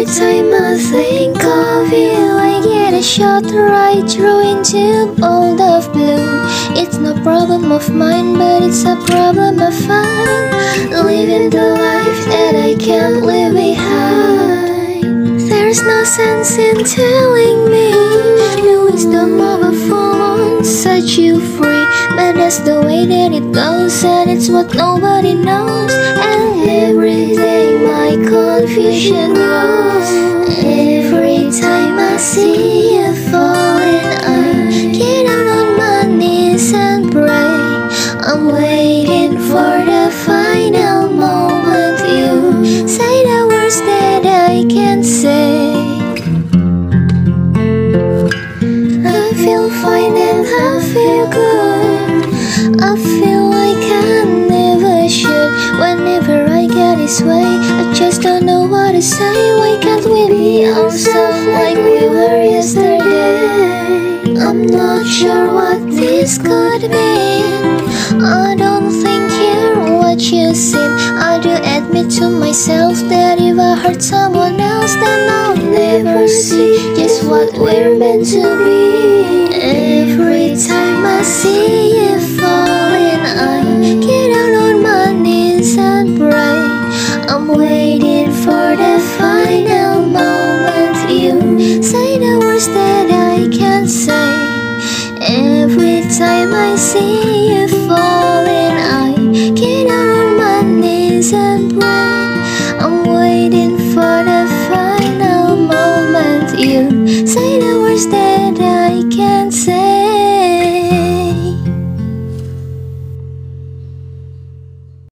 Every time I think of you, I get a shot right through into bolt of blue. It's no problem of mine, but it's a problem of mine. Living the life that I can't leave behind. There's no sense in telling me the wisdom of a fool. That's the way that it goes, and it's what nobody knows. And every day my confusion grows. Every time I see you falling, I get down on my knees and pray. I'm waiting for the final moment. You say the words that I can't say. I feel fine and I feel. I feel like I never should. Whenever I get this way, I just don't know what to say. Why can't we be ourselves like we were yesterday? I'm not sure what this could mean I don't think you're what you seem. I do admit to myself that if I hurt someone else, then I'll never see just what we're meant to be. Every time I see see you falling. I count on my knees and pray. I'm waiting for the final moment. You say the words that I can't say.